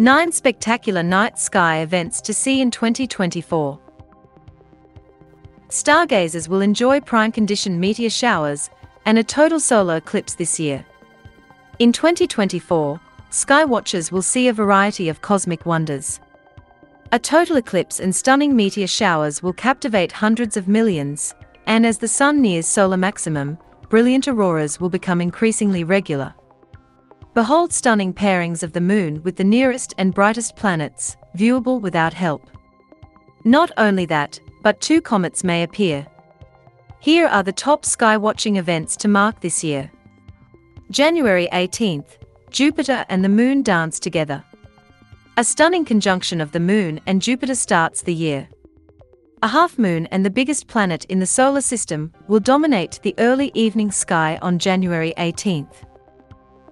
9 spectacular night sky events to see in 2024. Stargazers will enjoy prime condition meteor showers and a total solar eclipse this year. In 2024, sky watchers will see a variety of cosmic wonders. A total eclipse and stunning meteor showers will captivate hundreds of millions, and as the sun nears solar maximum, brilliant auroras will become increasingly regular. Behold stunning pairings of the moon with the nearest and brightest planets, viewable without help. Not only that, but two comets may appear. Here are the top sky watching events to mark this year. January 18th, Jupiter and the Moon dance together. A stunning conjunction of the Moon and Jupiter starts the year. A half moon and the biggest planet in the solar system will dominate the early evening sky on January 18th.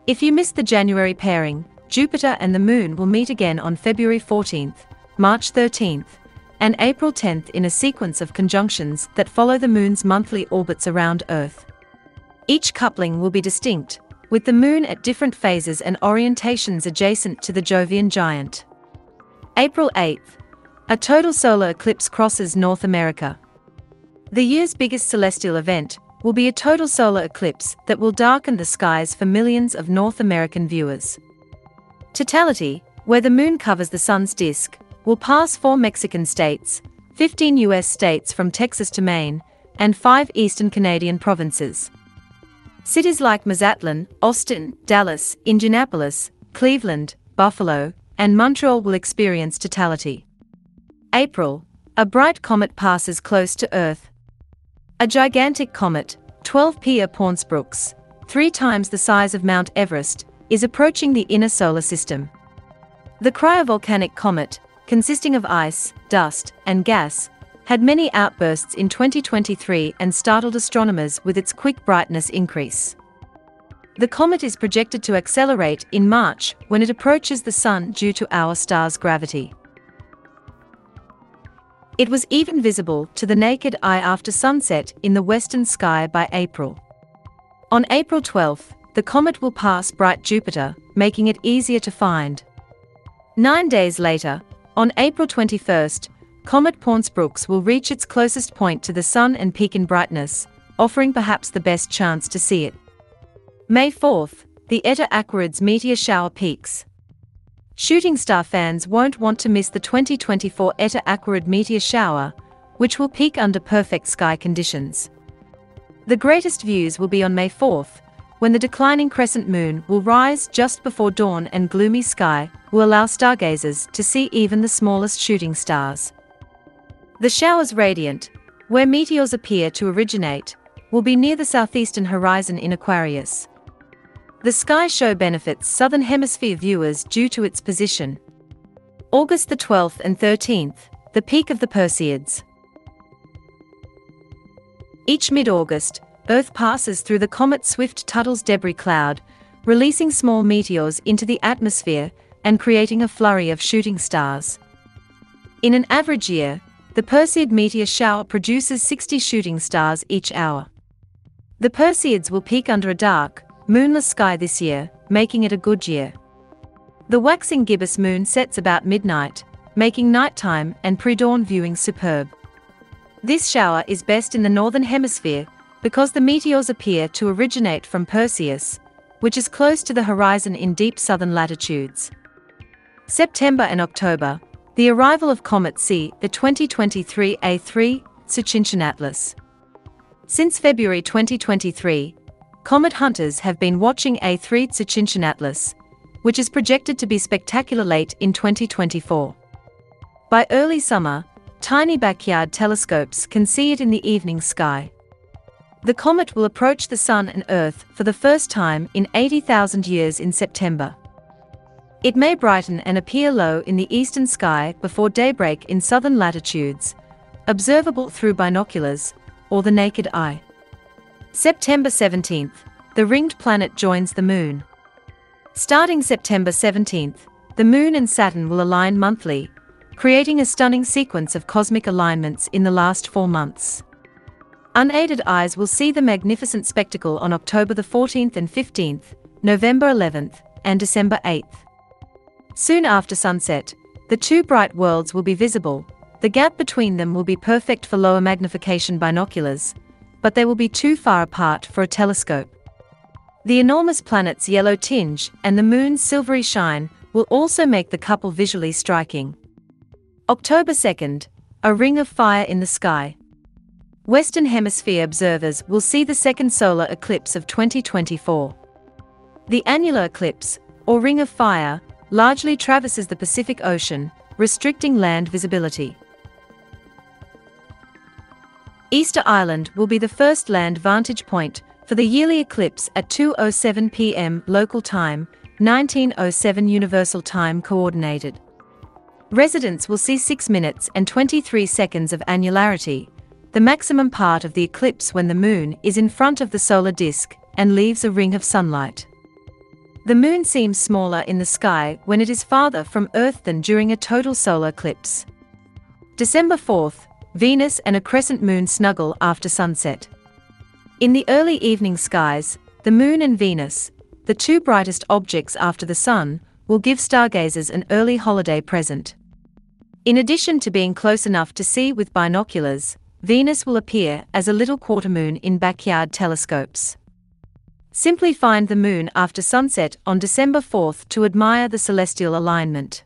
If you missed the January pairing, Jupiter and the Moon will meet again on February 14th, March 13th, and April 10th in a sequence of conjunctions that follow the Moon's monthly orbits around Earth. Each coupling will be distinct, with the Moon at different phases and orientations adjacent to the Jovian giant. April 8th, a total solar eclipse crosses North America. The year's biggest celestial event will be a total solar eclipse that will darken the skies for millions of North American viewers. Totality, where the moon covers the sun's disk, will pass four Mexican states, 15 U.S. states from Texas to Maine, and five eastern Canadian provinces. Cities like Mazatlan, Austin, Dallas, Indianapolis, Cleveland, Buffalo, and Montreal will experience totality. April, a bright comet passes close to Earth. A gigantic comet, 12 Pons-Brooks, three times the size of Mount Everest, is approaching the inner solar system. The cryovolcanic comet, consisting of ice, dust, and gas, had many outbursts in 2023 and startled astronomers with its quick brightness increase. The comet is projected to accelerate in March when it approaches the Sun due to our star's gravity. It was even visible to the naked eye after sunset in the western sky by April. On April 12, the comet will pass bright Jupiter, making it easier to find. Nine days later, on April 21, Comet Pons-Brooks will reach its closest point to the Sun and peak in brightness, offering perhaps the best chance to see it. May 4th, the Eta Aquarids meteor shower peaks. Shooting star fans won't want to miss the 2024 Eta Aquarid meteor shower, which will peak under perfect sky conditions. The greatest views will be on May 4th, when the declining crescent moon will rise just before dawn and gloomy sky will allow stargazers to see even the smallest shooting stars. The shower's radiant, where meteors appear to originate, will be near the southeastern horizon in Aquarius. The sky show benefits southern hemisphere viewers due to its position. August the 12th and 13th, the peak of the Perseids. Each mid-August, Earth passes through the comet Swift-Tuttle's debris cloud, releasing small meteors into the atmosphere and creating a flurry of shooting stars. In an average year, the Perseid meteor shower produces 60 shooting stars each hour. The Perseids will peak under a dark, moonless sky this year, making it a good year. The waxing gibbous moon sets about midnight, making nighttime and pre-dawn viewing superb. This shower is best in the northern hemisphere because the meteors appear to originate from Perseus, which is close to the horizon in deep southern latitudes. September and October, the arrival of Comet C, the 2023 A3, Atlas. Since February 2023, comet hunters have been watching A3 Atlas, which is projected to be spectacular late in 2024. By early summer, tiny backyard telescopes can see it in the evening sky. The comet will approach the Sun and Earth for the first time in 80,000 years in September. It may brighten and appear low in the eastern sky before daybreak in southern latitudes, observable through binoculars or the naked eye. September 17th, the ringed planet joins the Moon. Starting September 17th, the Moon and Saturn will align monthly, creating a stunning sequence of cosmic alignments in the last four months. Unaided eyes will see the magnificent spectacle on October the 14th and 15th, November 11th, and December 8th. Soon after sunset, the two bright worlds will be visible, the gap between them will be perfect for lower magnification binoculars, but they will be too far apart for a telescope. The enormous planet's yellow tinge and the moon's silvery shine will also make the couple visually striking. October 2nd, a ring of fire in the sky. Western Hemisphere observers will see the second solar eclipse of 2024. The annular eclipse, or ring of fire, largely traverses the Pacific Ocean, restricting land visibility. Easter Island will be the first land vantage point for the yearly eclipse at 2:07 p.m. local time, 1907 Universal Time coordinated. Residents will see 6 minutes and 23 seconds of annularity, the maximum part of the eclipse when the moon is in front of the solar disk and leaves a ring of sunlight. The moon seems smaller in the sky when it is farther from Earth than during a total solar eclipse. December 4th, Venus and a crescent moon snuggle after sunset. In the early evening skies, the moon and Venus, the two brightest objects after the sun, will give stargazers an early holiday present. In addition to being close enough to see with binoculars, Venus will appear as a little quartermoon in backyard telescopes. Simply find the moon after sunset on December 4th to admire the celestial alignment.